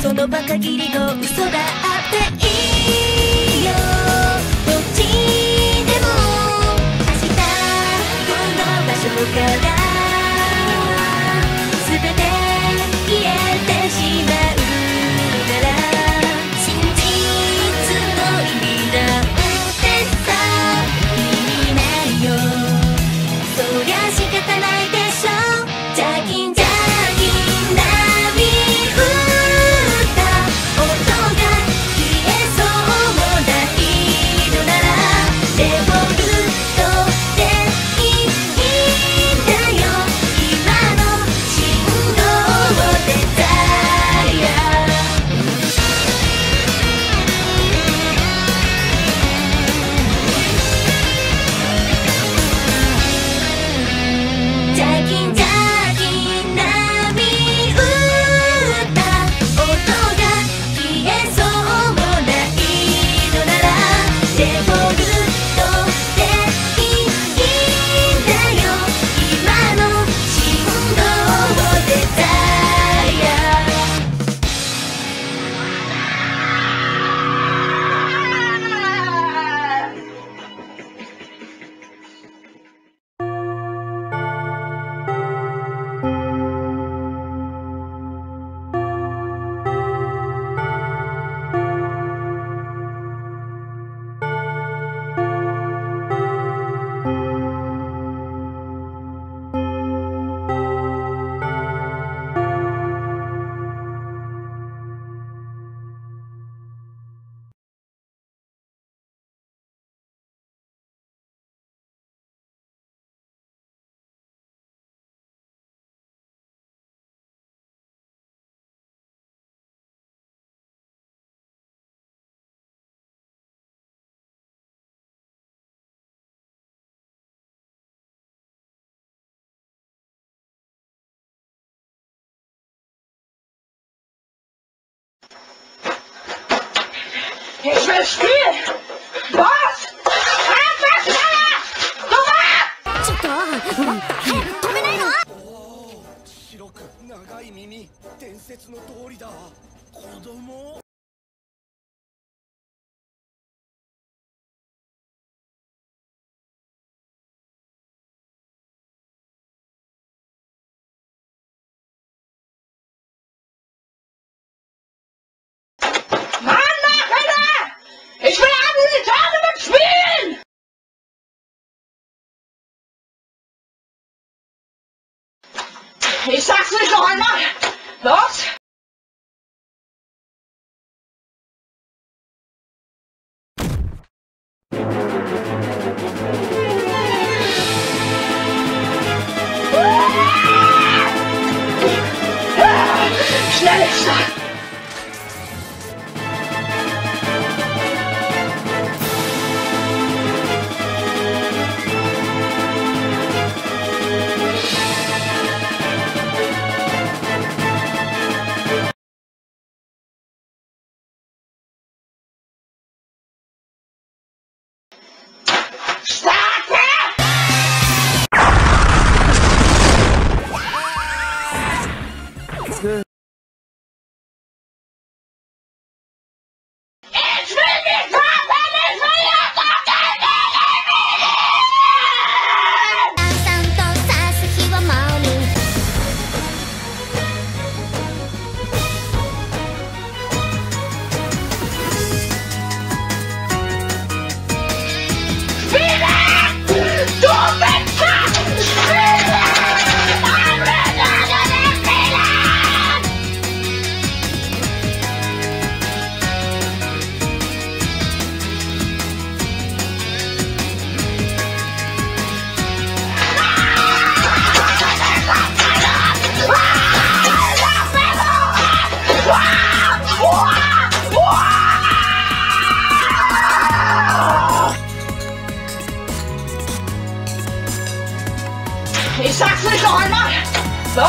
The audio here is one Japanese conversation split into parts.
その場限りの嘘だっていいよ。どっちでも明日この場所から長い耳伝説の通りだ子供 He sacks me behind that. What? ぞ。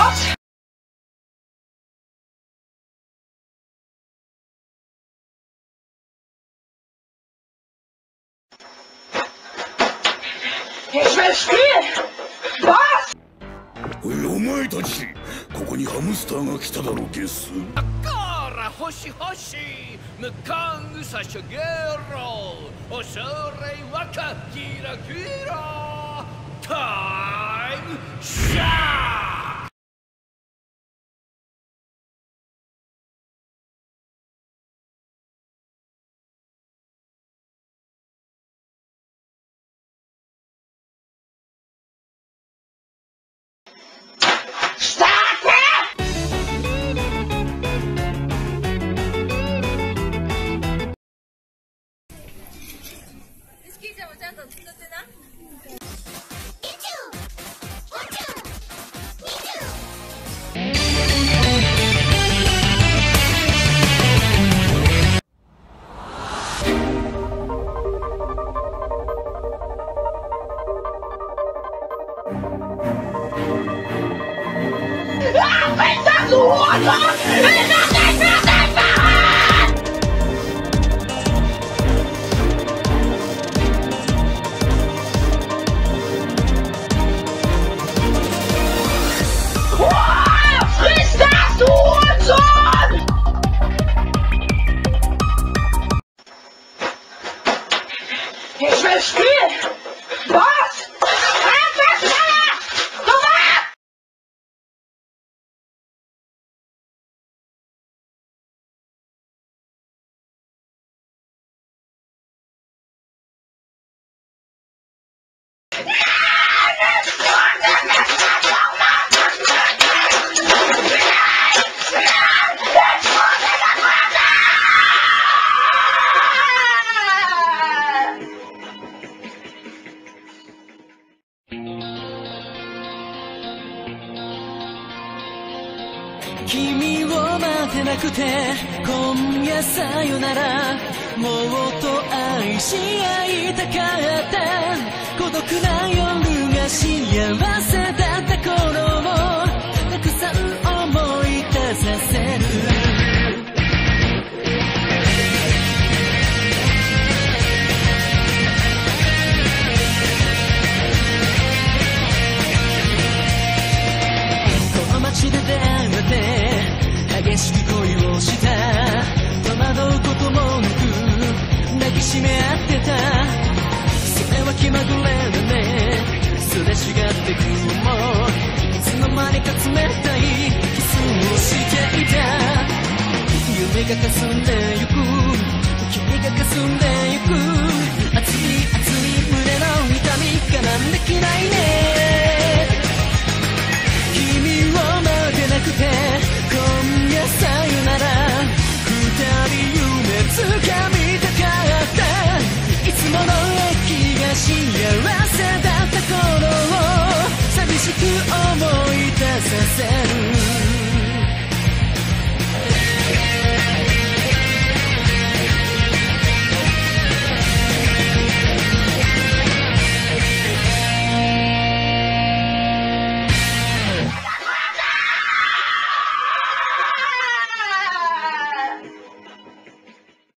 おいお前たちここにハムスターが来ただろゲス。こら星星おそれ Ah! Yeah! 君を待てなくて今夜さよならもっと愛し合いたかった。孤独な夜が幸せ。か冷たいキスをしていた。夢が霞んでゆく。君が霞んでゆく熱い熱い胸の痛み我慢できないね。君を待てなくて。